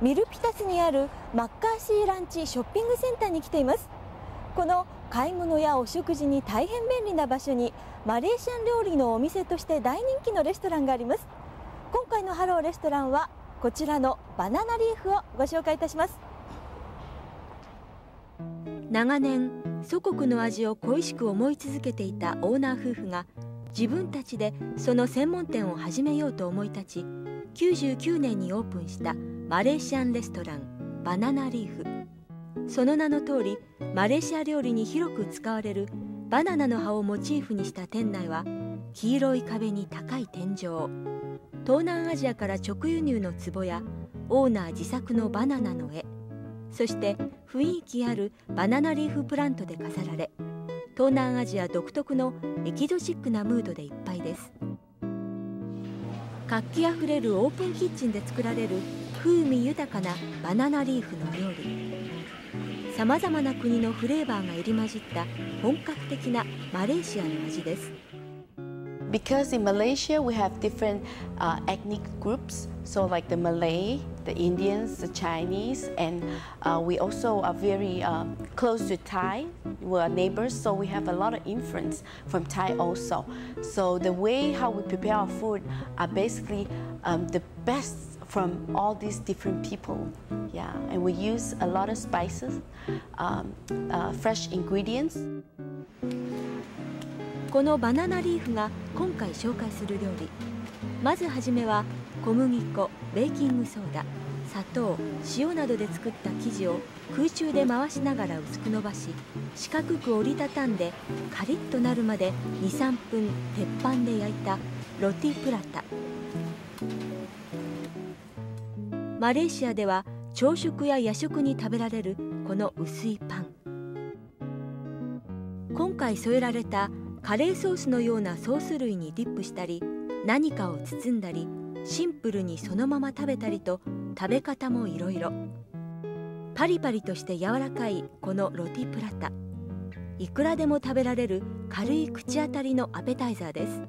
ミルピタスにあるマッカーシーランチショッピングセンターに来ています。この買い物やお食事に大変便利な場所にマレーシアン料理のお店として大人気のレストランがあります。今回のハローレストランはこちらのバナナリーフをご紹介いたします。長年祖国の味を恋しく思い続けていたオーナー夫婦が自分たちでその専門店を始めようと思い立ち99年にオープンしたマレーシアンレストランバナナリーフ。その名の通りマレーシア料理に広く使われるバナナの葉をモチーフにした店内は黄色い壁に高い天井。東南アジアから直輸入の壺やオーナー自作のバナナの絵。そして雰囲気あるバナナリーフプラントで飾られ東南アジア独特のエキゾチックなムードでいっぱいです。活気あふれるオープンキッチンで作られる風味豊かなバナナリーフの料理。さまざまな国のフレーバーが入り混じった本格的なマレーシアの味です。Because in Malaysia we have different uh, ethnic groups, so like the Malay, the Indians, the Chinese, and uh, we also are very uh, close to Thai. We're neighbors, so we have a lot of influence from Thai also. So the way how we prepare our food are basically um, the best from all these different people. Yeah, and we use a lot of spices, um, uh, fresh ingredients. このバナナリーフが今回紹介する料理まずはじめは 小麦粉ベーキングソーダ砂糖塩などで作った生地を空中で回しながら薄く伸ばし四角く折りたたんでカリッとなるまで23分鉄板で焼いたロティプラタ。マレーシアでは朝食や夜食に食べられるこの薄いパン。今回添えられたカレーソースのようなソース類にディップしたり何かを包んだりシンプルにそのまま食べたりと食べ方もいろいろパリパリとして柔らかいこのロティプラタ。いくらでも食べられる軽い口当たりのアペタイザーです。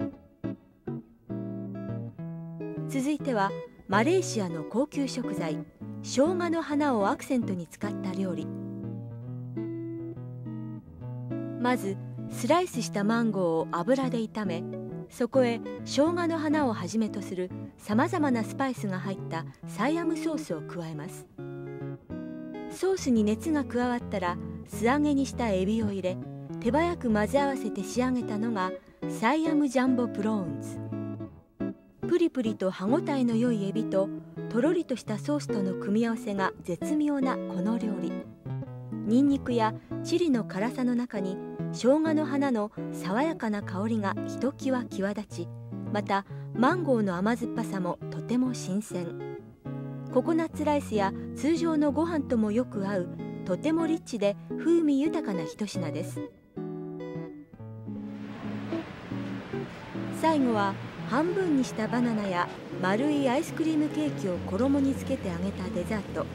続いてはマレーシアの高級食材。生姜の花をアクセントに使った料理。まずスライスしたマンゴーを油で炒めそこへ生姜の花をはじめとするさまざまなスパイスが入ったサイアムソースを加えます。ソースに熱が加わったら素揚げにしたエビを入れ手早く混ぜ合わせて仕上げたのがサイアムジャンボプローンズ。プリプリと歯ごたえの良いエビととろりとしたソースとの組み合わせが絶妙なこの料理。ニンニクやチリの辛さの中に生姜の花の爽やかな香りがひときわ際立ちまたマンゴーの甘酸っぱさもとても新鮮。ココナッツライスや通常のご飯ともよく合うとてもリッチで風味豊かな一品です。最後は半分にしたバナナや丸いアイスクリームケーキを衣につけて揚げたデザート。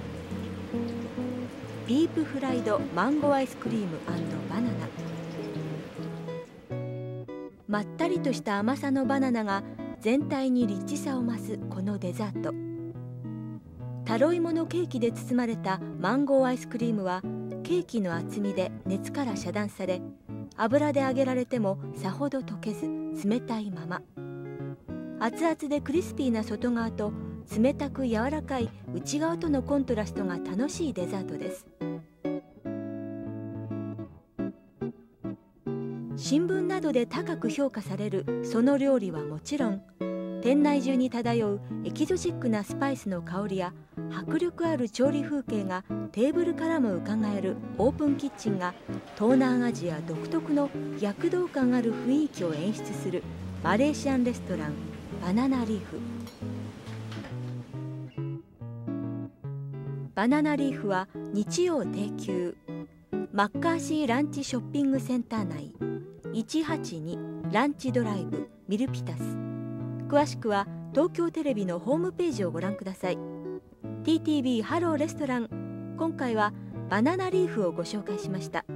ディープフライドマンゴーアイスクリームバナナ。まったりとした甘さのバナナが全体にリッチさを増すこのデザート。タロイモのケーキで包まれたマンゴーアイスクリームはケーキの厚みで熱から遮断され油で揚げられてもさほど溶けず冷たいまま。熱々でクリスピーな外側と冷たく柔らかい内側とのコントラストが楽しいデザートです。新聞などで高く評価されるその料理はもちろん店内中に漂うエキゾチックなスパイスの香りや迫力ある調理風景がテーブルからも伺えるオープンキッチンが東南アジア独特の躍動感ある雰囲気を演出するマレーシアンレストランバナナリーフ。バナナリーフは日曜定休。マッカーシーランチショッピングセンター内。182ランチドライブミルピタス。詳しくは東京テレビのホームページをご覧ください。TTB ハローレストラン。今回はバナナリーフをご紹介しました。